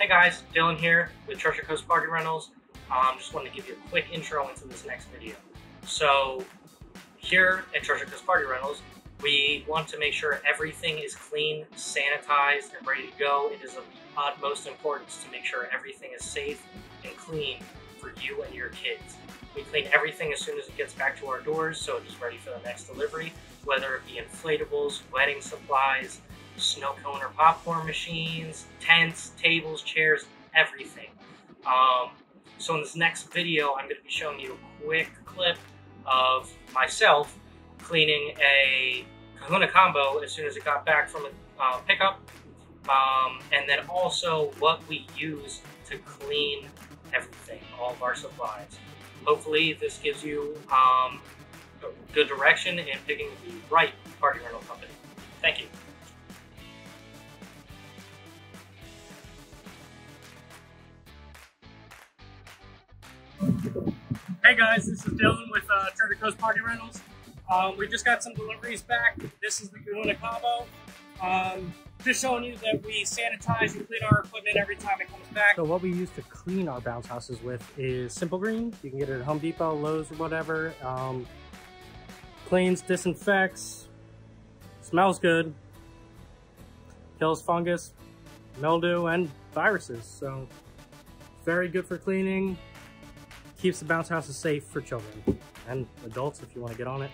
Hey guys, Dylan here with Treasure Coast Party Rentals. Um, just wanted to give you a quick intro into this next video. So, here at Treasure Coast Party Rentals, we want to make sure everything is clean, sanitized, and ready to go. It is of utmost importance to make sure everything is safe and clean for you and your kids. We clean everything as soon as it gets back to our doors so it is ready for the next delivery, whether it be inflatables, wedding supplies, snow cone or popcorn machines, tents, tables, chairs, everything. Um, so in this next video, I'm going to be showing you a quick clip of myself cleaning a Kahuna combo as soon as it got back from a uh, pickup, um, and then also what we use to clean everything, all of our supplies. Hopefully this gives you um, good direction in picking the right party rental company. Thank you. Hey guys, this is Dylan with uh, Treasure Coast Party Rentals. Um, we just got some deliveries back. This is the Kahuna Combo. Um, just showing you that we sanitize and clean our equipment every time it comes back. So what we use to clean our bounce houses with is Simple Green. You can get it at Home Depot, Lowe's, whatever. Um, cleans, disinfects, smells good, kills fungus, mildew, and viruses. So very good for cleaning. Keeps the bounce houses safe for children and adults if you want to get on it.